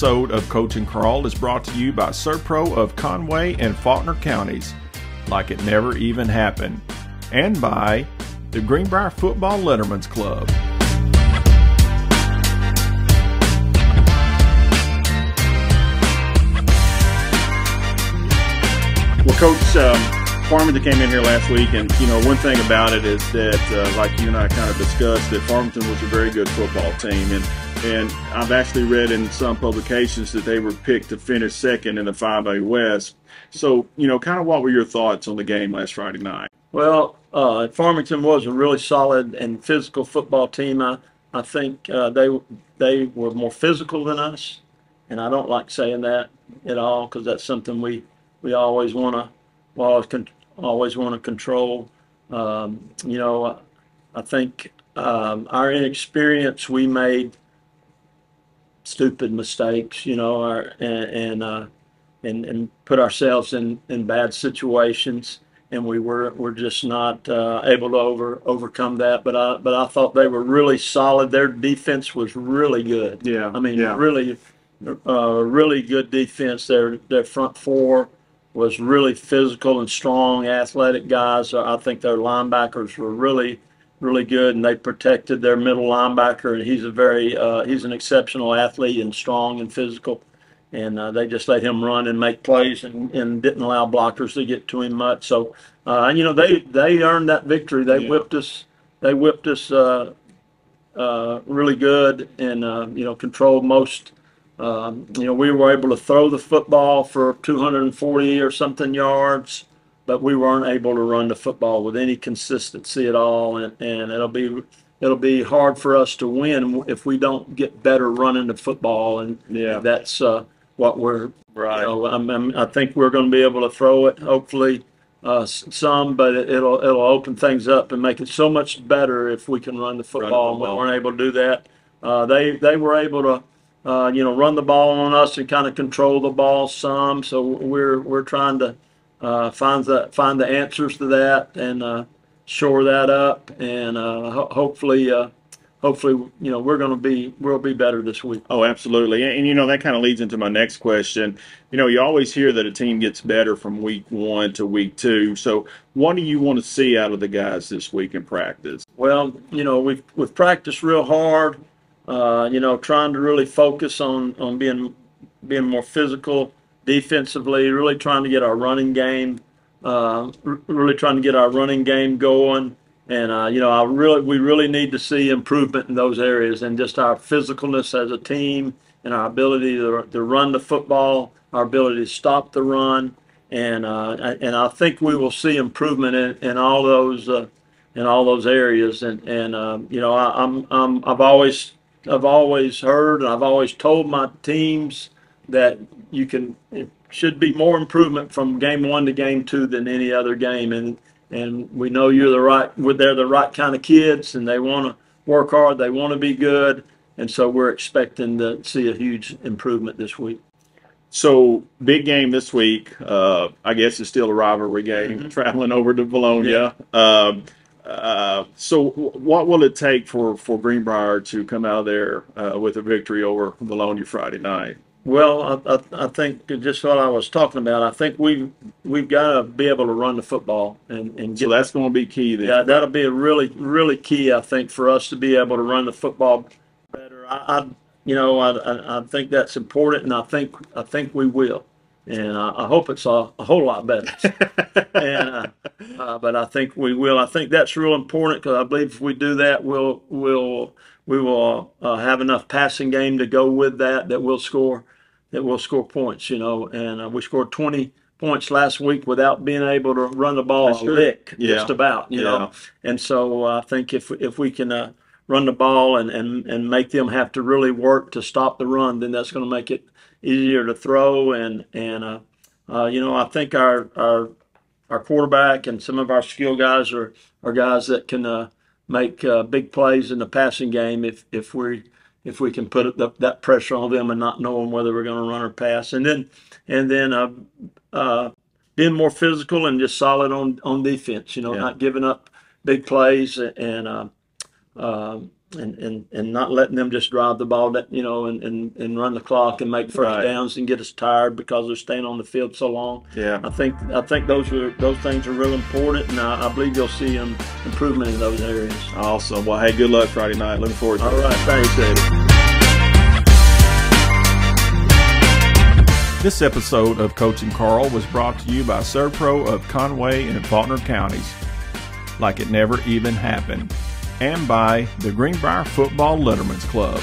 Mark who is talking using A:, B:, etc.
A: Episode of Coach and Carl is brought to you by SERVPRO of Conway and Faulkner counties, like it never even happened, and by the Greenbrier Football Letterman's Club.
B: Well, Coach um, Farmington came in here last week, and you know one thing about it is that, uh, like you and I kind of discussed, that Farmington was a very good football team, and and I've actually read in some publications that they were picked to finish second in the 5A West. So, you know, kind of what were your thoughts on the game last Friday night?
C: Well, uh, Farmington was a really solid and physical football team. I, I think uh, they they were more physical than us, and I don't like saying that at all because that's something we we always want to always con- always want to control. Um, you know, I think um, our inexperience we made stupid mistakes. You know, our, and and, uh, and and put ourselves in in bad situations and we were were just not uh, able to over overcome that. But I but I thought they were really solid. Their defense was really good.
B: Yeah,
C: I mean,
B: yeah.
C: really, uh, really good defense. Their their front four was really physical and strong, athletic guys. I think their linebackers were really really good, and they protected their middle linebacker. And he's a very uh, he's an exceptional athlete and strong and physical and uh, they just let him run and make plays and, and didn't allow blockers to get to him much. So, uh, you know, they they earned that victory. They
B: Yeah.
C: whipped us. They whipped us uh, uh, really good and uh, you know controlled most. Um, you know, we were able to throw the football for 240 or something yards, but we weren't able to run the football with any consistency at all. And, and it'll be it'll be hard for us to win if we don't get better running the football. And
B: Yeah.
C: that's uh, what we're
B: Right.
C: you know, I'm, I'm, I think we're going to be able to throw it, hopefully, uh, some, but it, it'll it'll open things up and make it so much better if we can run the football. And we
B: football.
C: weren't able to do that. Uh, they they were able to, uh, you know, run the ball on us and kind of control the ball some. So we're we're trying to uh, find the find the answers to that and uh, shore that up and uh, ho- hopefully uh, hopefully you know we're going to be we'll be better this week.
B: Oh, absolutely. And, and, you know, that kind of leads into my next question. You know, you always hear that a team gets better from week one to week two. So, what do you want to see out of the guys this week in practice?
C: Well, you know, we've we've practiced real hard. Uh, you know, trying to really focus on on being being more physical defensively. Really trying to get our running game. Uh, really trying to get our running game going. And uh, you know, I really we really need to see improvement in those areas and just our physicalness as a team and our ability to, to run the football, our ability to stop the run, and uh, and I think we will see improvement in, in all those uh, in all those areas. And and um, you know, I, I'm, I'm I've always I've always heard and I've always told my teams that you can it should be more improvement from game one to game two than any other game. And and we know you're the right they're the right kind of kids and they want to work hard, they want to be good. And so we're expecting to see a huge improvement this week.
B: So, big game this week. Uh, I guess it's still a rivalry game, traveling over to Vilonia. Um, uh, so, what will it take for, for Greenbrier to come out of there uh, with a victory over Vilonia Friday night?
C: Well, I, I, I think just what I was talking about. I think we we've got to be able to run the football and and
B: So that's going to be key then.
C: yeah. That'll be a really really key. I think for us to be able to run the football better. I, I you know I, I I think that's important, and I think I think we will, and I, I hope it's a, a whole lot better. and uh, uh, but I think we will. I think that's real important because I believe if we do that, we'll we'll we will uh, have enough passing game to go with that that we'll score that we'll score points. You know, and uh, we scored twenty points last week without being able to run the ball
B: That's
C: a lick,
B: Yeah.
C: just about. You
B: Yeah.
C: know, and so uh, I think if if we can. Run the ball and, and, and make them have to really work to stop the run, then that's going to make it easier to throw. And and uh, uh, you know, I think our our our quarterback and some of our skill guys are, are guys that can uh, make uh, big plays in the passing game if if we if we can put the, that pressure on them and not knowing whether we're going to run or pass, and then and then uh, uh, being more physical and just solid on on defense. You know,
B: Yeah.
C: not giving up big plays and uh, and, and, and not letting them just drive the ball, that, you know, and, and, and run the clock and make first
D: Right.
C: downs and get us tired because they're staying on the field so long.
D: Yeah.
C: I think I think those are those things are real important, and I, I believe you'll see an improvement in those areas.
D: Awesome. Well, hey, good luck Friday night. Looking forward to
C: All
D: it.
C: right, thanks, Eddie.
B: This episode of Coach and Carl was brought to you by SERVPRO of Conway and Faulkner counties, like it never even happened, and by the Greenbrier Football Letterman's Club.